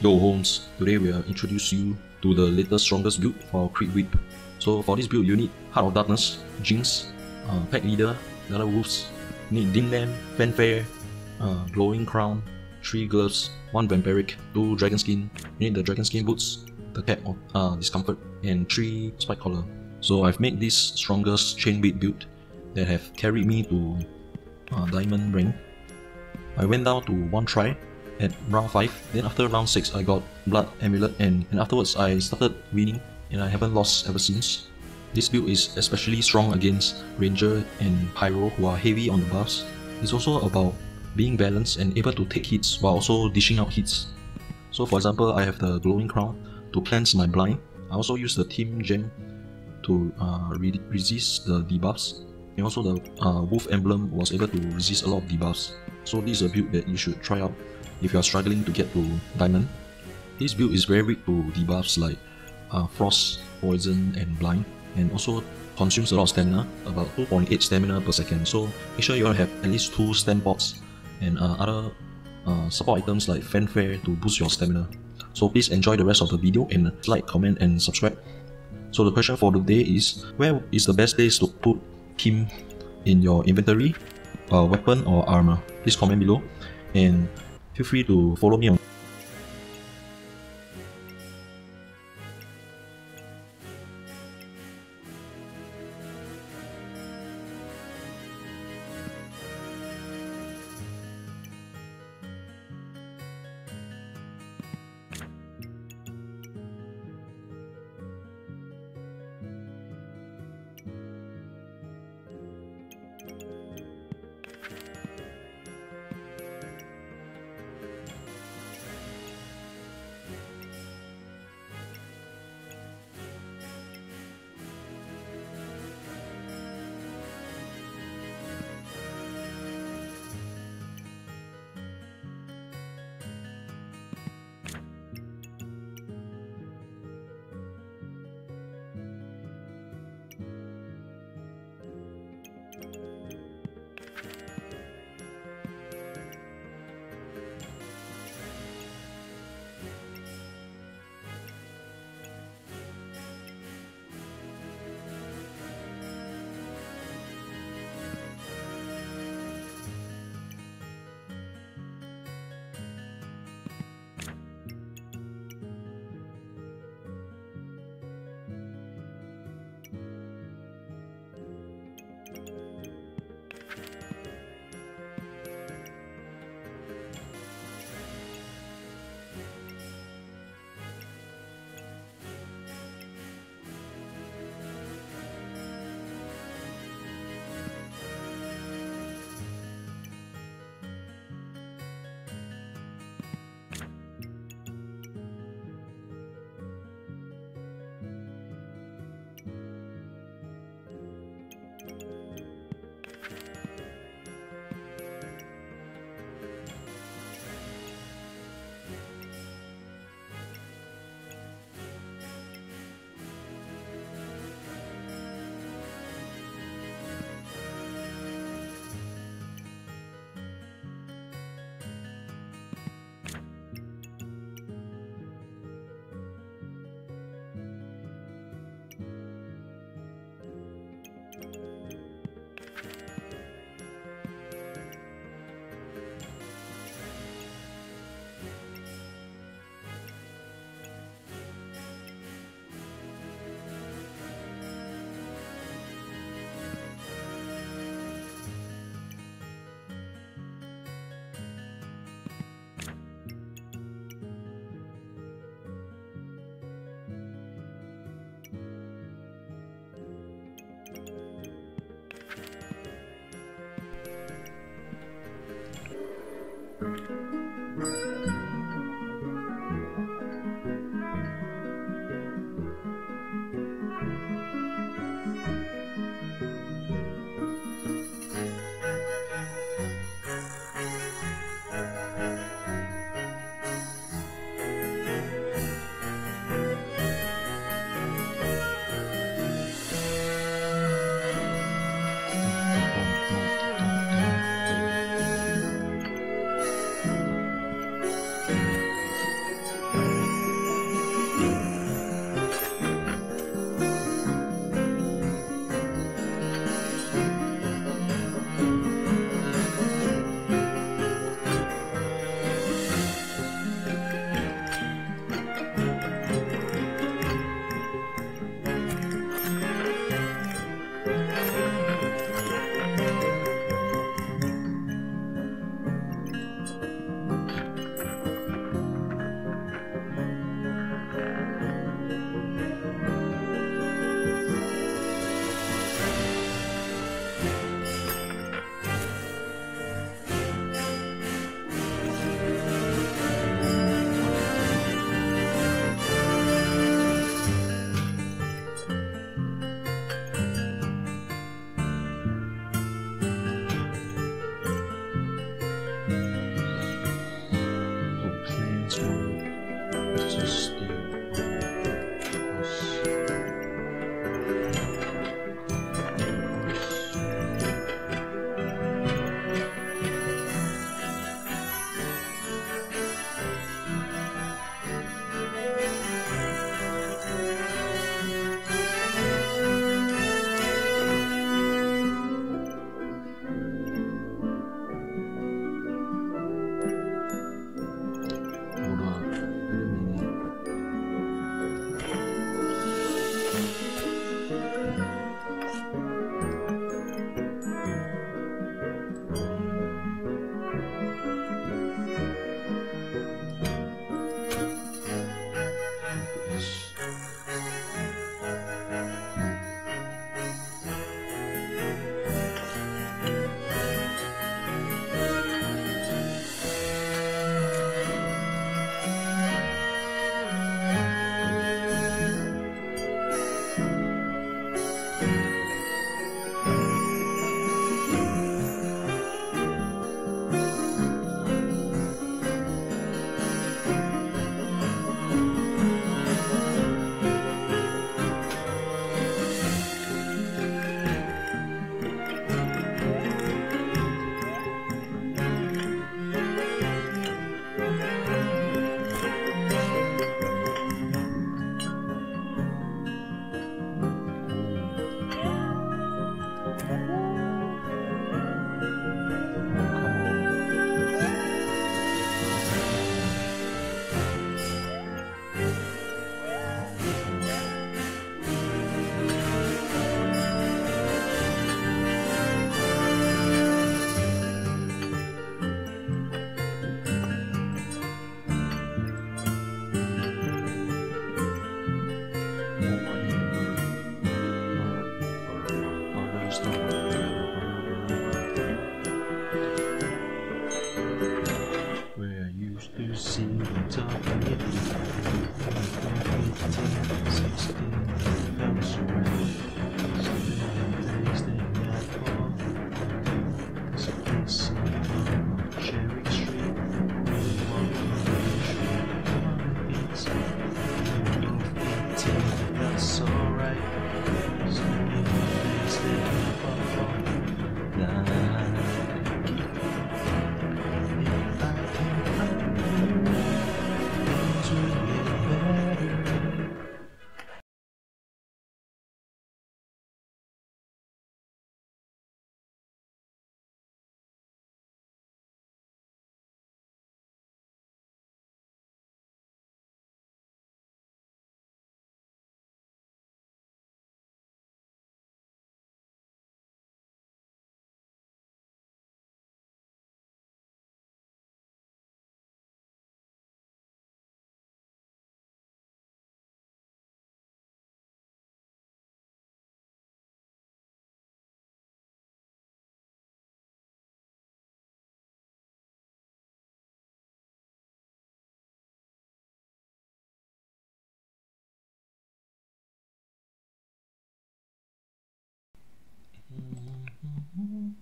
Yo Holmes, today we will introduce you to the latest strongest build for Crit Whip. So for this build you need Heart of Darkness, Jinx, uh, Pack Leader, Another Wolves, need Djinn Lamp, Fanfare, uh, Glowing Crown, 3 Gloves, 1 Vampiric, 2 Dragon Skin, you need the Dragon Skin Boots, the Cap of uh, Discomfort, and 3 Spike Collar. So I've made this strongest chain beat build that have carried me to uh, Diamond Ring. I went down to 1 try at round 5. Then after round 6, I got Blood Amulet and, and afterwards I started winning and I haven't lost ever since. This build is especially strong against Ranger and Pyro who are heavy on the buffs. It's also about being balanced and able to take hits while also dishing out hits. So for example, I have the Glowing Crown to cleanse my blind. I also use the Tim Gem to uh, re resist the debuffs. And also the uh, Wolf Emblem was able to resist a lot of debuffs. So this is a build that you should try out if you are struggling to get to Diamond. This build is very weak to debuffs like uh, Frost, Poison and Blind and also consumes a lot of stamina, about 2.8 stamina per second. So make sure you have at least 2 stam pots and uh, other uh, support items like Fanfare to boost your stamina. So please enjoy the rest of the video and like, comment and subscribe. So the question for the day is, where is the best place to put Tim in your inventory, uh, weapon or armor? Please comment below and feel free to follow me on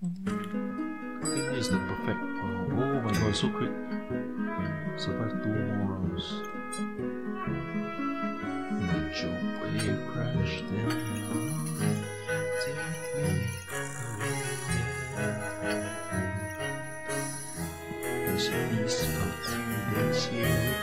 I this is the perfect. Oh, oh my god, so quick. Survive two more rounds. No joke, wave crash, damn. Take me. There's a beast of three here.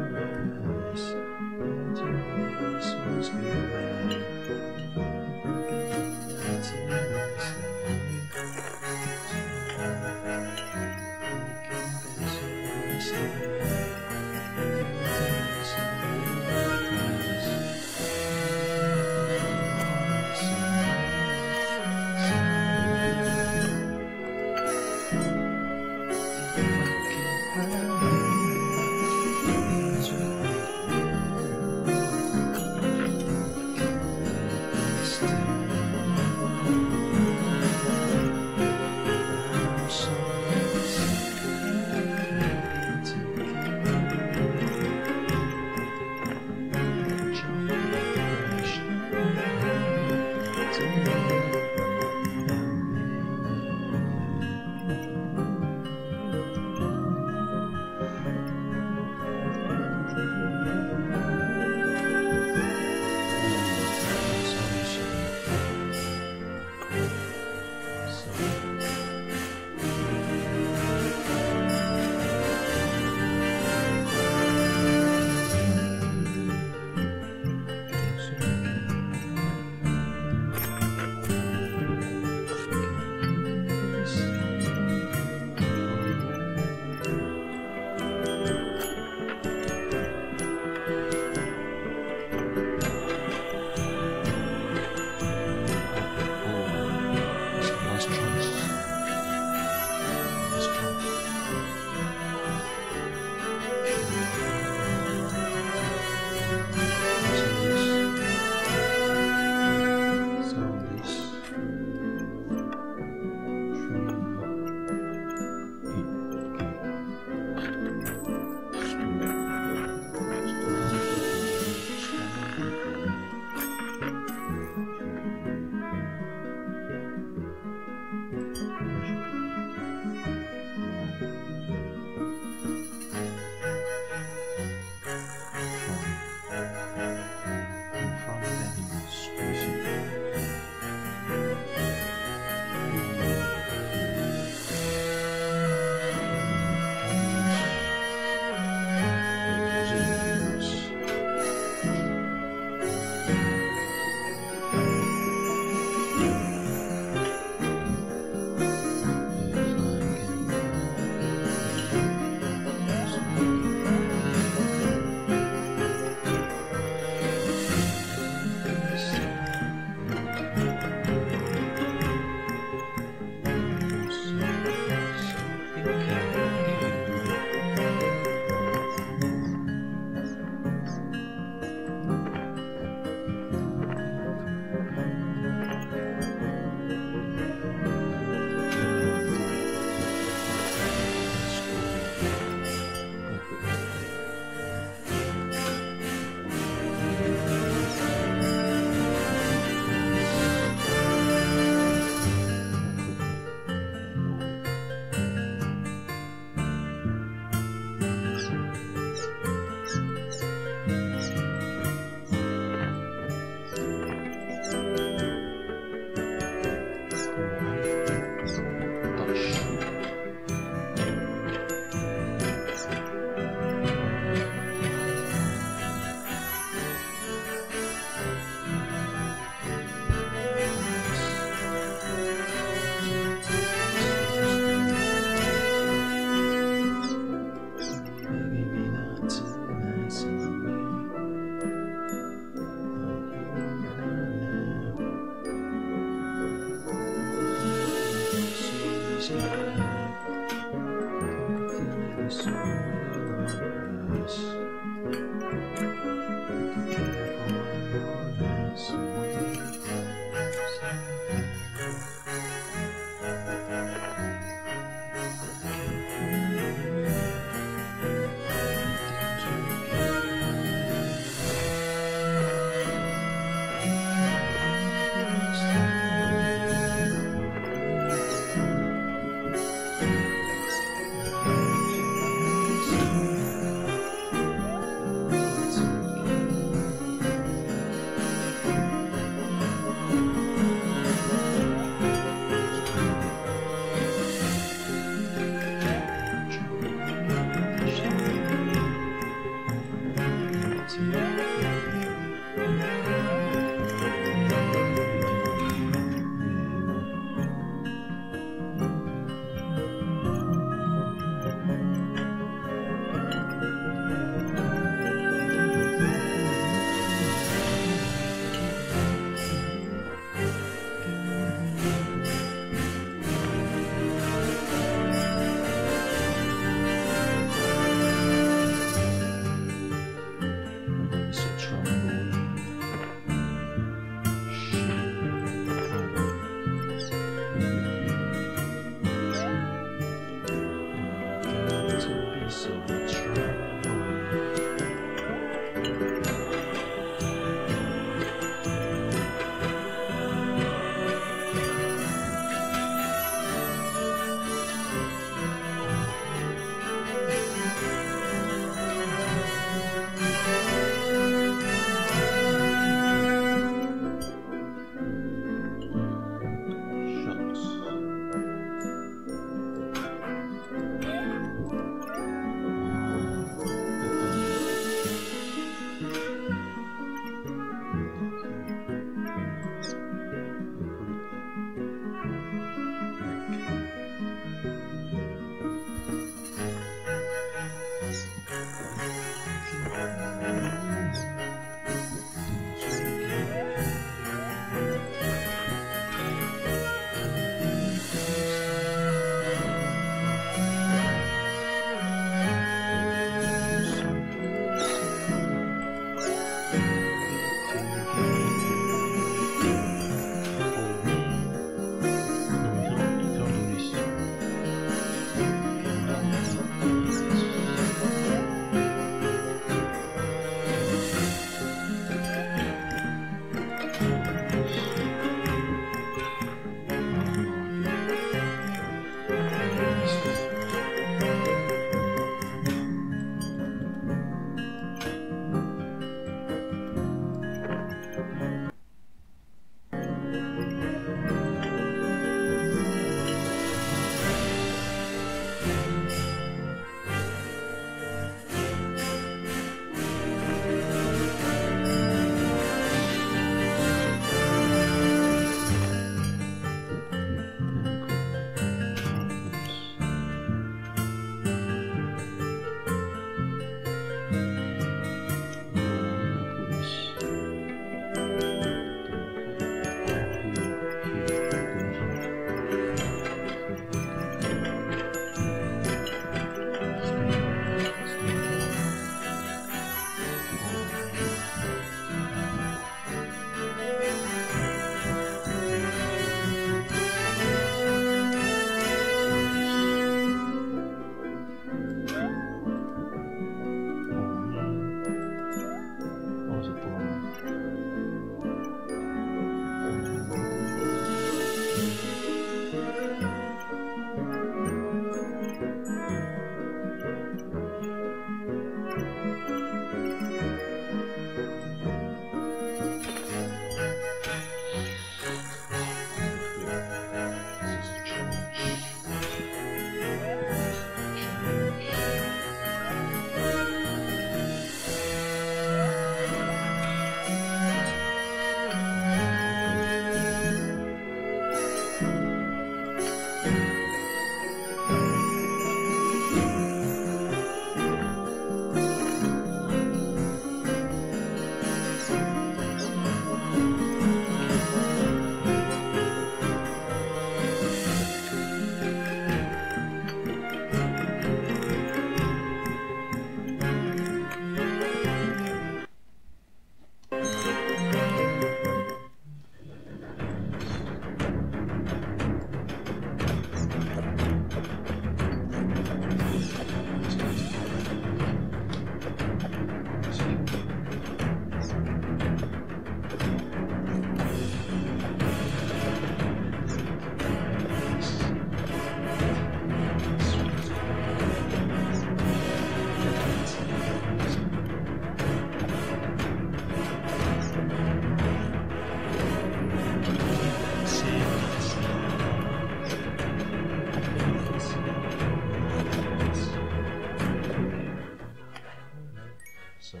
some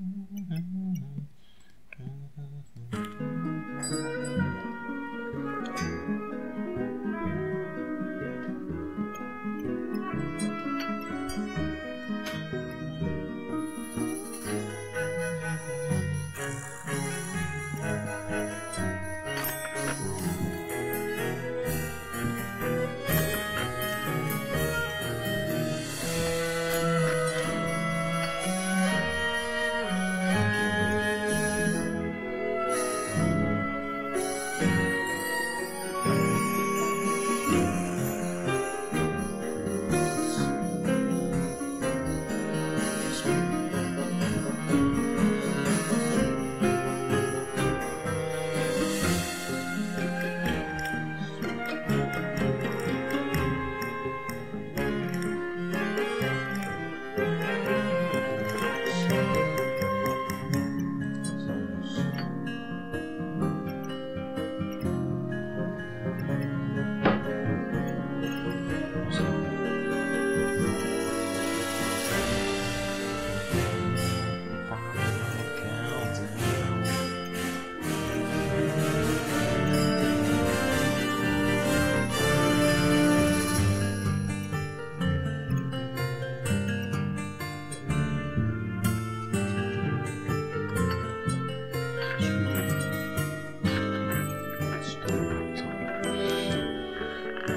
Mm-hmm.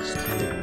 Space.